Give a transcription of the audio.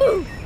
Move!